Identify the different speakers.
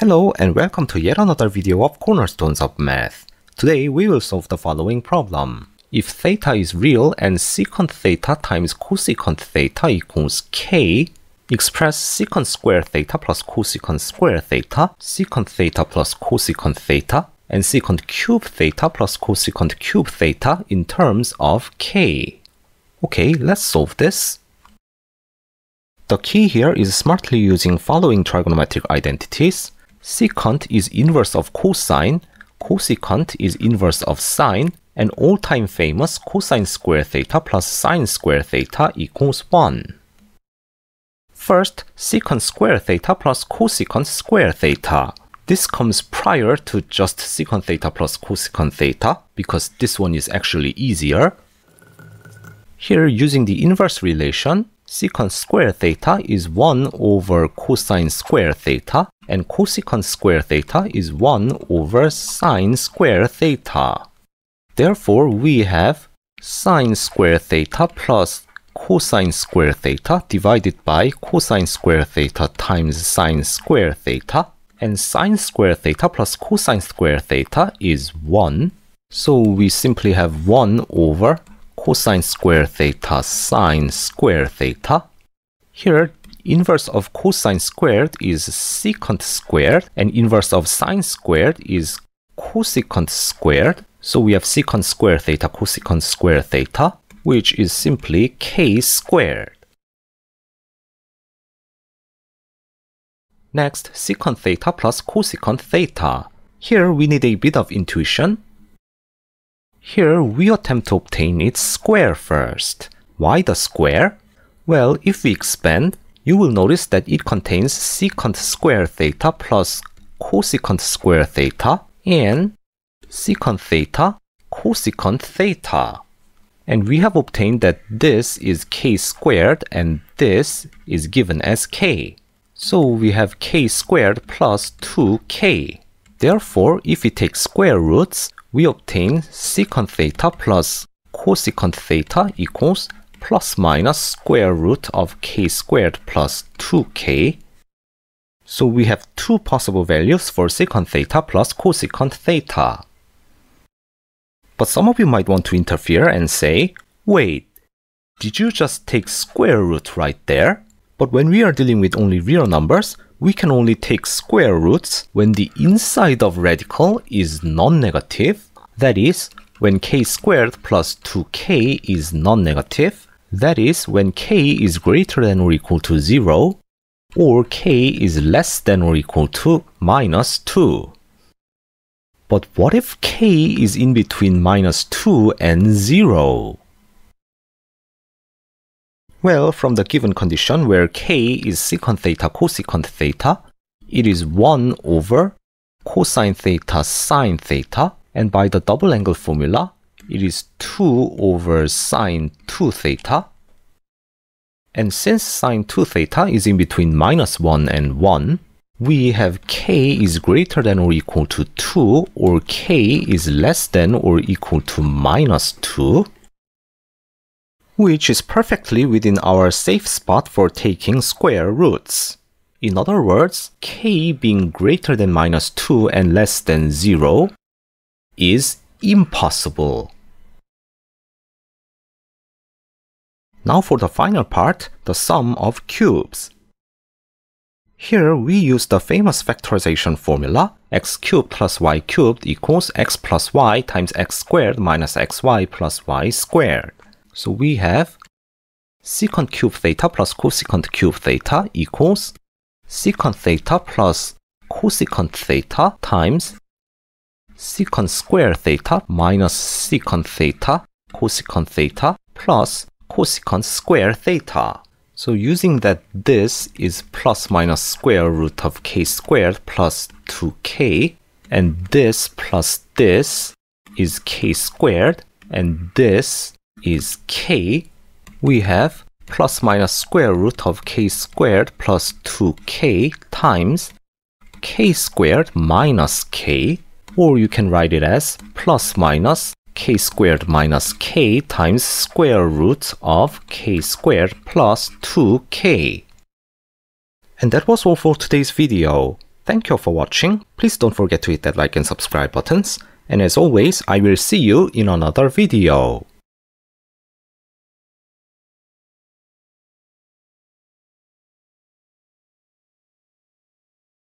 Speaker 1: Hello and welcome to yet another video of Cornerstones of Math. Today we will solve the following problem. If theta is real and secant theta times cosecant theta equals k, express secant square theta plus cosecant square theta, secant theta plus cosecant theta, and secant cube theta plus cosecant cube theta in terms of k. Okay, let's solve this. The key here is smartly using following trigonometric identities secant is inverse of cosine, cosecant is inverse of sine, and all-time famous cosine square theta plus sine square theta equals 1. First, secant square theta plus cosecant square theta. This comes prior to just secant theta plus cosecant theta, because this one is actually easier. Here, using the inverse relation, secant square theta is 1 over cosine square theta, and cosecant square theta is 1 over sine square theta. Therefore, we have sine square theta plus cosine square theta divided by cosine square theta times sine square theta. And sine square theta plus cosine square theta is 1. So we simply have 1 over cosine square theta sine square theta. Here, inverse of cosine squared is secant squared, and inverse of sine squared is cosecant squared. So we have secant square theta cosecant square theta, which is simply k squared. Next, secant theta plus cosecant theta. Here we need a bit of intuition. Here we attempt to obtain its square first. Why the square? Well, if we expand, you will notice that it contains secant square theta plus cosecant square theta and secant theta cosecant theta. And we have obtained that this is k squared and this is given as k. So we have k squared plus 2k. Therefore, if we take square roots, we obtain secant theta plus cosecant theta equals plus minus square root of k squared plus 2k. So we have two possible values for secant theta plus cosecant theta. But some of you might want to interfere and say, wait, did you just take square root right there? But when we are dealing with only real numbers, we can only take square roots when the inside of radical is non-negative, that is, when k squared plus 2k is non-negative, that is, when k is greater than or equal to 0, or k is less than or equal to minus 2. But what if k is in between minus 2 and 0? Well, from the given condition where k is secant theta cosecant theta, it is 1 over cosine theta sine theta, and by the double angle formula, it is 2 over sine 2 theta. And since sine 2 theta is in between minus 1 and 1, we have k is greater than or equal to 2 or k is less than or equal to minus 2, which is perfectly within our safe spot for taking square roots. In other words, k being greater than minus 2 and less than 0 is impossible. Now for the final part, the sum of cubes. Here we use the famous factorization formula x cubed plus y cubed equals x plus y times x squared minus xy plus y squared. So we have secant cube theta plus cosecant cube theta equals secant theta plus cosecant theta times secant square theta minus secant theta cosecant theta plus cosecant square theta. So using that this is plus minus square root of k squared plus 2k, and this plus this is k squared, and this is k, we have plus minus square root of k squared plus 2k times k squared minus k, or you can write it as plus minus k squared minus k times square root of k squared plus 2k. And that was all for today's video. Thank you for watching. Please don't forget to hit that like and subscribe buttons. And as always, I will see you in another video.